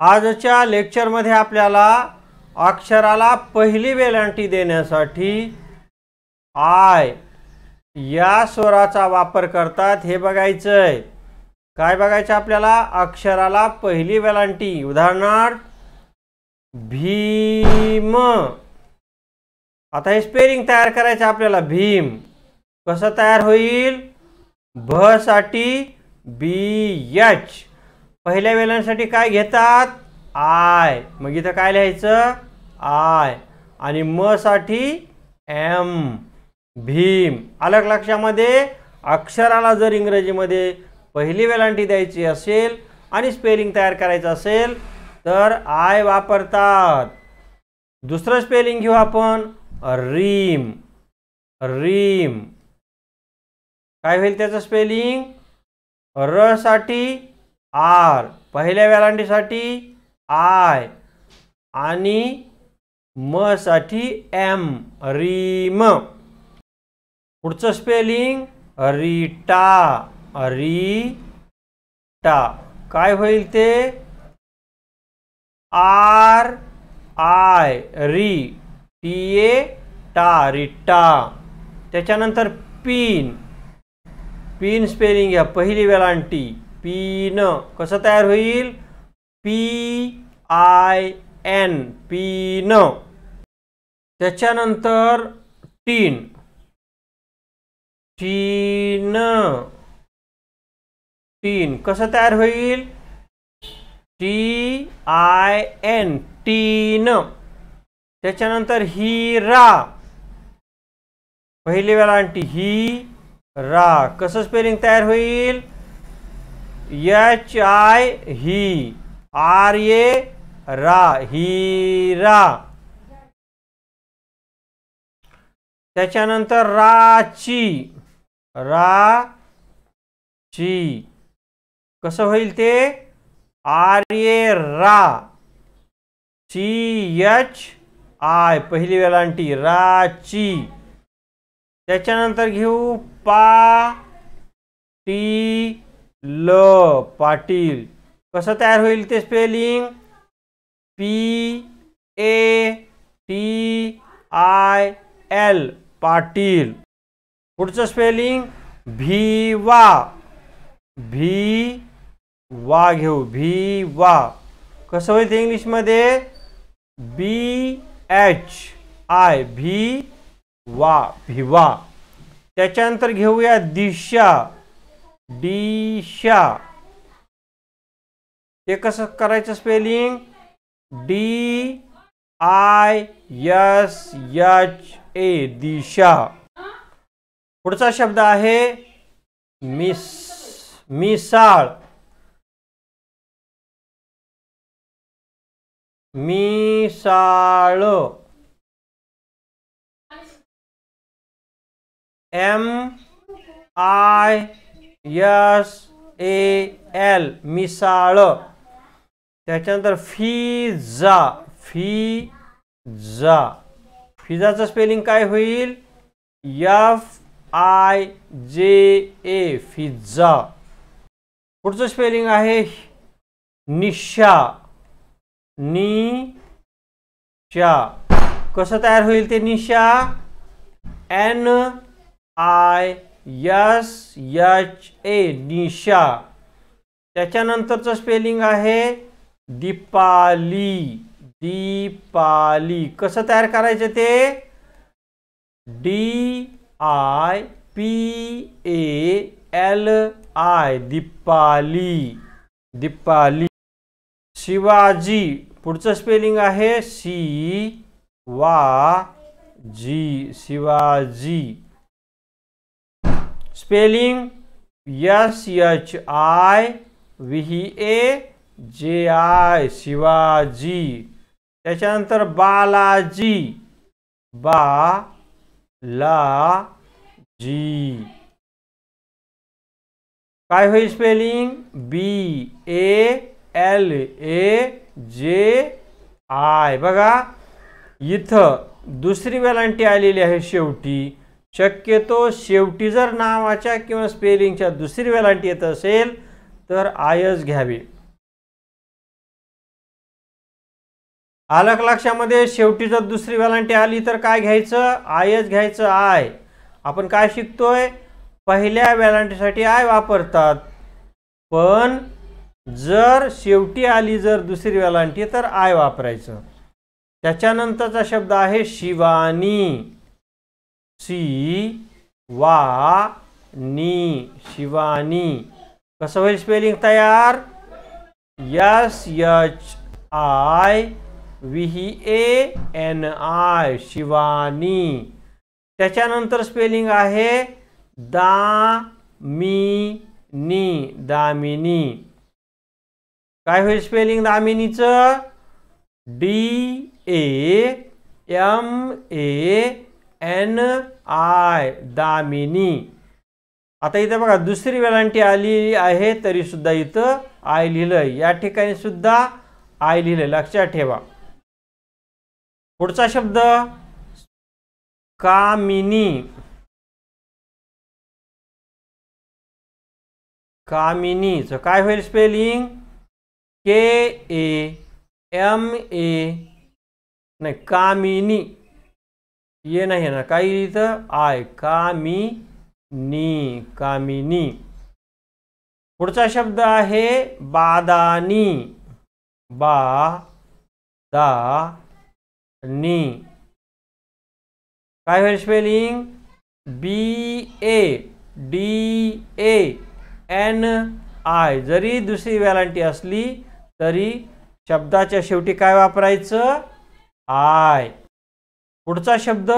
आजच्या लेक्चरमध्ये आपल्याला अक्षराला पहिली वेलांटी देण्यासाठी आय या स्वराचा वापर करतात. हे बघायचं आहे काय बघायचं आपल्याला? अक्षराला पहिली वेलांटी. उदाहरणार्थ भीम. आता हे स्पेरिंग तयार करायचं आपल्याला. भीम. कसं तयार होईल? भ साठी बी एच पहिल्या वेलांसाठी काय घेतात? आय. मग इथं काय लिहायचं? आय. आणि म साठी एम. भीम. अलग लक्षामध्ये अक्षराला जर इंग्रजीमध्ये पहिली वेलांटी द्यायची असेल आणि स्पेलिंग तयार करायचं असेल तर आय वापरतात. दुसरं स्पेलिंग घेऊ आपण. रीम. रीम. काय होईल त्याचं स्पेलिंग र साठी आर. पहिल्या वेलांटीसाठी आय. आणि म साठी एम. रीम. पुढचं स्पेलिंग रिटा. रिटा. काय होईल ते? आर आय री. टी ए टा रिटा. त्याच्यानंतर पिन. पिन स्पेलिंग घ्या पहिली वेलांटी पीन. कसं तयार होईल? P I N pin. त्याच्यानंतर टीन. टीन. टीन. कसं तयार होईल? T I N tin. त्याच्यानंतर हिरा. पहिली वेलांटी ही रा कसं स्पेलिंग तयार होईल? एच आय ही आर ए रा. हिरा त्याच्यानंतर राची रा ची कसं होईल ते? आर ए रा. ची एच आय. पहिली वेलांटी राची. त्याच्यानंतर घेऊ पा टी ल पाटील. कसं तयार होईल ते spelling P A T I L Patil. पुढचं स्पेलिंग भी वा भी वा घेऊ. भी वा कसं होईल ते इंग्लिशमध्ये? बी एच आय भी वा भिवा. त्याच्यानंतर घेऊया दिशा. दिशा ते कसं करायचं spelling D I S H A Disha. पुढचा शब्द आहे miss Misal. Misal. M I S A L Misal. त्याच्यानंतर फिजा फिजा फिजाचं स्पेलिंग काय होईल? एफ आय जे ए फिजा. पुढचं स्पेलिंग आहे निशा. नी कसं तयार होईल ते Nisha? N I S H A Nisha. त्याच्यानंतरचं स्पेलिंग आहे दीपाली. दीपाली. कसं तयार करायचं ते? D I P A L I Deepali. Deepali. Shivaji. पुढचं स्पेलिंग आहे सी वा जी. Shivaji. Spelling S H I V A J I Shivaji. त्याच्यानंतर बालाजी. बा ला जी काय होईल spelling? B A L A J I. बघा इथं दुसरी वेलांटी आलेली आहे शेवटी. शक्यतो शेवटी जर नावाच्या किंवा स्पेलिंगच्या दुसरी वेलांटी येत असेल तर आयच घ्यावी. आलक लक्षामध्ये शेवटी जर दुसरी वेलांटी आली तर काय घ्यायचं? आयच घ्यायचं आय. आपण काय शिकतोय? पहिल्या वेलांटीसाठी आय वापरतात. पण जर शेवटी आली जर दुसरी वेलांटी तर आय वापरायचं. त्याच्यानंतरचा शब्द आहे शिवानी. सी वा नी शिवानी. कसं होईल स्पेलिंग तयार? S H I V A N I Shivani. त्याच्यानंतर स्पेलिंग आहे दा मी नी दामिनी. काय होईल spelling दामिनीचं? D A M A N I Damini. आता इथं बघा दुसरी वेलांटी आली आहे तरी सुद्धा इथं आय लिहिलंय. या ठिकाणी सुद्धा आय लिहिलंय. लक्षात ठेवा. पुढचा शब्द कामिनी. कामिनीचं काय होईल स्पेलिंग के ए एम ए नाही कामिनी. ये नाही ना। काही इथं आय कामी नी। कामिनी पुढचा शब्द आहे बादानी। बा दा नी। काय होईल spelling B A D A N I. जरी दुसरी वेलांटी असली तरी शब्दाच्या शेवटी काय वापरायचं? आय. पुढचा शब्द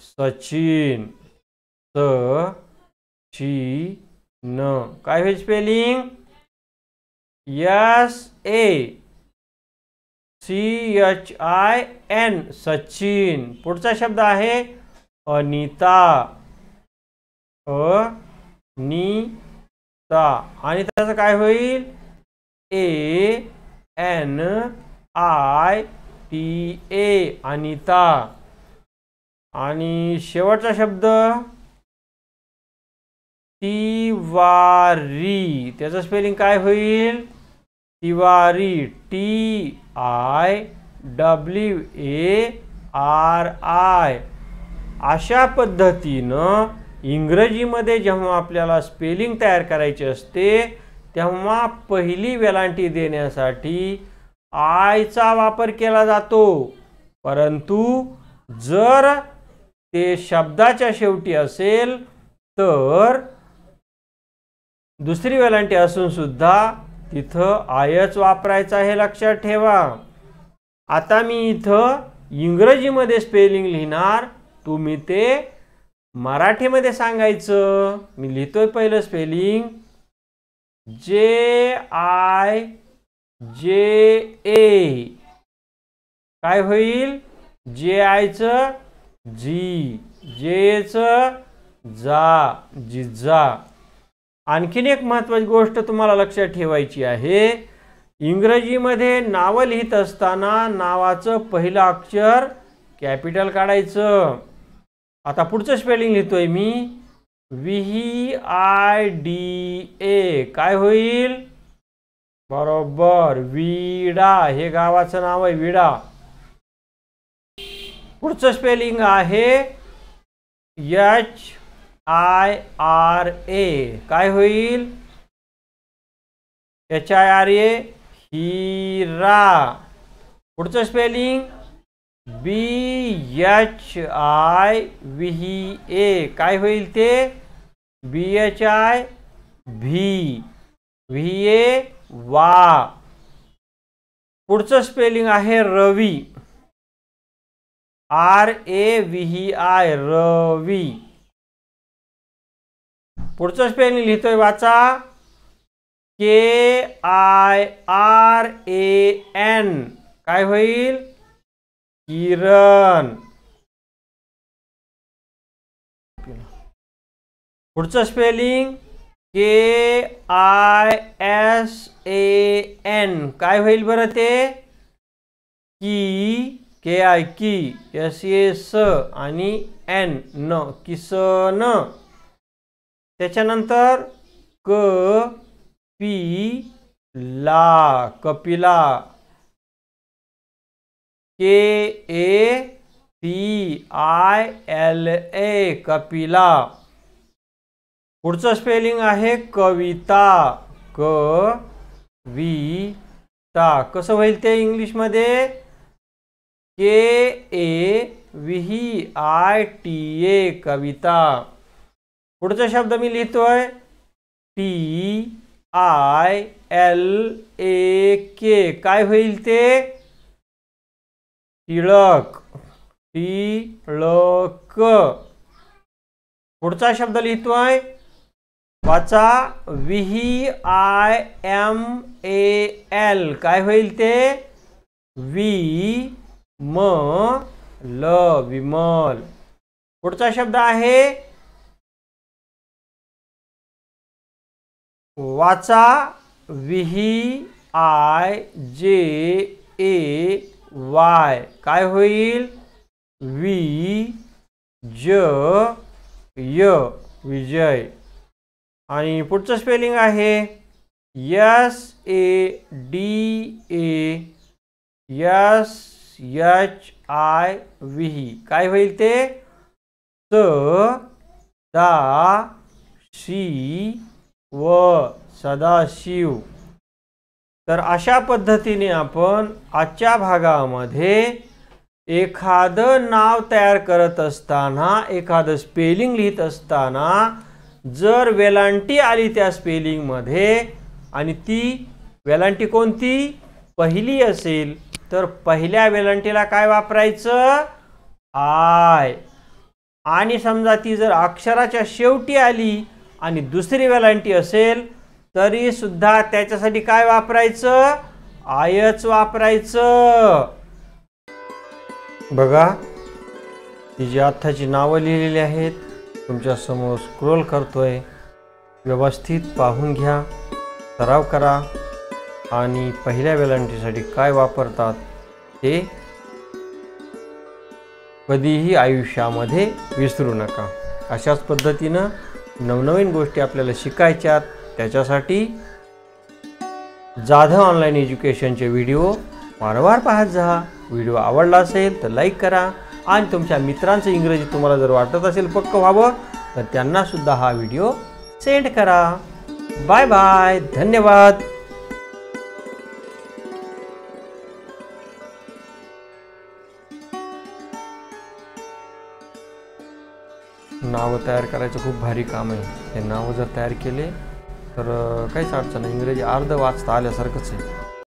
सचिन. स ची न. काय होईल spelling S A C H I N Sachin. पुढचा शब्द आहे अनिता. अ नी ता आणि त्याचं काय होईल? A N I T A Anita. आणि शेवटचा शब्द तिवारी. त्याचं स्पेलिंग काय होईल? Tiwari. T I W A R I अशा पद्धतीनं इंग्रजीमध्ये जेव्हा आपल्याला स्पेलिंग तयार करायची असते तेव्हा पहिली वेलांटी देण्यासाठी आयचा वापर केला जातो. परंतु जर ते शब्दाच्या शेवटी असेल तर दुसरी वेलांटी असून सुद्धा तिथं आयच वापरायचा हे लक्षात ठेवा. आता मी इथं इंग्रजीमध्ये स्पेलिंग लिहिणार. तुम्ही ते मराठीमध्ये सांगायचं. मी लिहितोय पहिलं स्पेलिंग जे आय जे ए. काय होईल? जे आयचं जी जेच जा जिजा आणखीन एक महत्त्वाची गोष्ट तुम्हाला लक्षात ठेवायची आहे. इंग्रजीमध्ये नावं लिहित असताना नावाचं पहिलं अक्षर कॅपिटल काढायचं. आता पुढचं स्पेलिंग लिहितोय मी. व्ही आय डी ए काय होईल? बरोबर विडा. हे गावाचं नाव आहे विडा. पुढचं स्पेलिंग आहे एच आय आर ए काय होईल? H I R A Hira. पुढचं spelling B H I V A काय होईल ते? B H I V V A वा. पुढचं स्पेलिंग आहे Ravi. R A V I Ravi. पुढचं स्पेलिंग लिहितोय वाचा. K I R A N. काय होईल? किरण. पुढचं spelling K I S A N. काय होईल बरं ते? की के आय की एस ए स आणि एन न किसन. त्याच्यानंतर क पी ला Kapila. K A P I L A Kapila. पुढचं स्पेलिंग आहे कविता. क वी ता कसं होईल ते इंग्लिशमध्ये K A V I T A Kavita. पुढचा शब्द मी लिहितोय. T I L A K काय होईल ते? टिळक टिळक पुढचा शब्द लिहितोय. वाचा. V I M A L काय होईल ते? वी म ल विमल. पुढचा शब्द आहे वाचा विही आय जे ए वाय. काय होईल? वी ज य विजय. आणि पुढचं स्पेलिंग आहे S A D A S H I V काय होईल ते? स दा शी व सदाशिव. तर अशा पद्धतीने आपण आजच्या भागामध्ये एखादं नाव तयार करत असताना एखादं स्पेलिंग लिहित असताना जर वेलांटी आली त्या स्पेलिंगमध्ये आणि ती वेलांटी कोणती? पहिली असेल. तर पहिल्या वेलांटीला काय वापरायचं? आय. आणि समजा ती जर अक्षराच्या शेवटी आली आणि दुसरी वेलांटी असेल तरी सुद्धा त्याच्यासाठी काय वापरायचं? आयच वापरायचं. बघा ती जी आत्ताची नावं लिहिलेली आहेत तुमच्यासमोर स्क्रोल करतोय. व्यवस्थित पाहून घ्या. सराव करा. आणि पहिल्या वेलांटीसाठी काय वापरतात ते कधीही आयुष्यामध्ये विसरू नका. अशाच पद्धतीनं नवनवीन गोष्टी आपल्याला शिकायच्यात. त्याच्यासाठी जाधव ऑनलाईन एज्युकेशनचे व्हिडिओ वारंवार पाहत जा. व्हिडिओ आवडला असेल तर लाईक करा आणि तुमच्या मित्रांचं इंग्रजी तुम्हाला जर वाटत असेल पक्क व्हावं तर त्यांनासुद्धा हा व्हिडिओ सेंड करा. बाय बाय धन्यवाद. नावं तयार करायचं खूप भारी काम आहे. हे नावं जर तयार केले तर काहीच अडचण नाही. इंग्रजी अर्ध वाचता आल्यासारखंच आहे.